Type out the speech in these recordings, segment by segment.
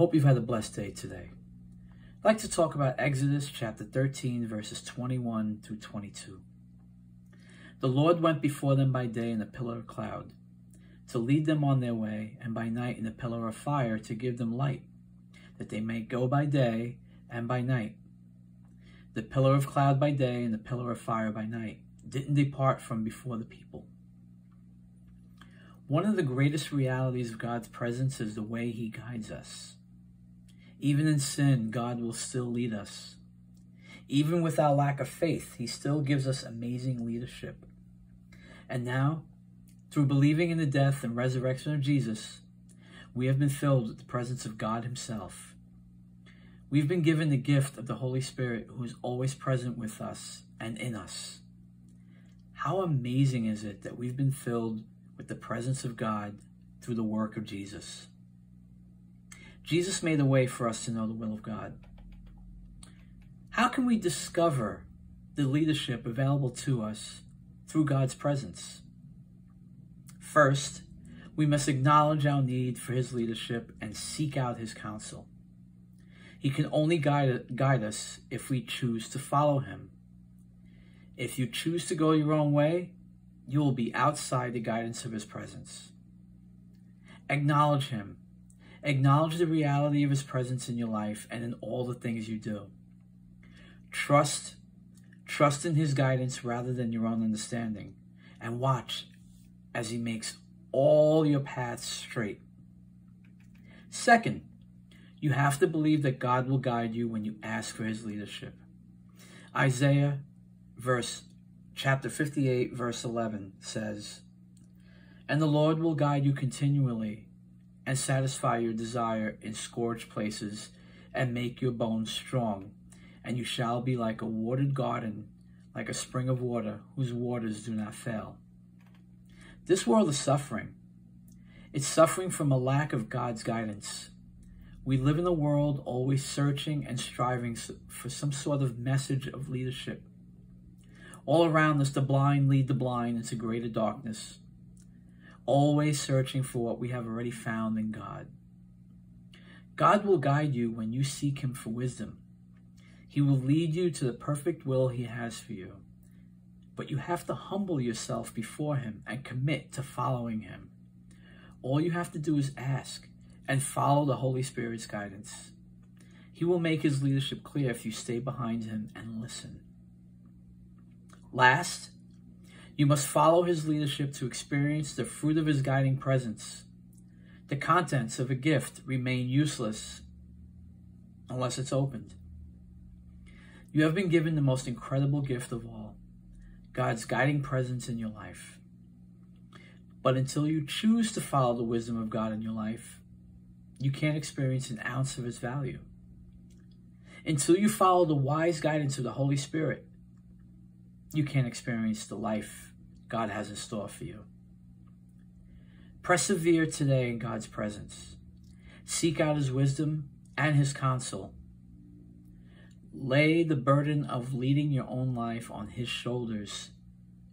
hope you've had a blessed day today. I'd like to talk about Exodus chapter 13, verses 21 through 22. The Lord went before them by day in a pillar of cloud to lead them on their way, and by night in a pillar of fire to give them light, that they may go by day and by night. The pillar of cloud by day and the pillar of fire by night didn't depart from before the people. One of the greatest realities of God's presence is the way He guides us. Even in sin, God will still lead us. Even with our lack of faith, He still gives us amazing leadership. And now, through believing in the death and resurrection of Jesus, we have been filled with the presence of God Himself. We've been given the gift of the Holy Spirit who is always present with us and in us. How amazing is it that we've been filled with the presence of God through the work of Jesus? Jesus made a way for us to know the will of God. How can we discover the leadership available to us through God's presence? First, we must acknowledge our need for his leadership and seek out his counsel. He can only guide, guide us if we choose to follow him. If you choose to go your own way, you will be outside the guidance of his presence. Acknowledge him. Acknowledge the reality of his presence in your life and in all the things you do. Trust, trust in his guidance rather than your own understanding. And watch as he makes all your paths straight. Second, you have to believe that God will guide you when you ask for his leadership. Isaiah verse chapter 58 verse 11 says, "And the Lord will guide you continually and satisfy your desire in scorched places and make your bones strong, and you shall be like a watered garden, like a spring of water whose waters do not fail." This world is suffering. It's suffering from a lack of God's guidance. We live in a world always searching and striving for some sort of message of leadership. All around us, the blind lead the blind into greater darkness, always searching for what we have already found in God. God will guide you when you seek Him for wisdom. He will lead you to the perfect will He has for you but you have to humble yourself before Him and commit to following Him. All you have to do is ask and follow the Holy Spirit's guidance. He will make His leadership clear if you stay behind Him and listen. Last, you must follow His leadership to experience the fruit of His guiding presence. The contents of a gift remain useless unless it's opened. You have been given the most incredible gift of all God's guiding presence in your life. But until you choose to follow the wisdom of God in your life, you can't experience an ounce of its value. Until you follow the wise guidance of the Holy Spirit, you can't experience the life God has in store for you. Persevere today in God's presence. Seek out his wisdom and his counsel Lay the burden of leading your own life on His shoulders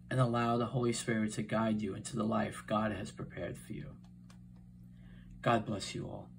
and allow the Holy Spirit to guide you into the life God has prepared for you. God bless you all.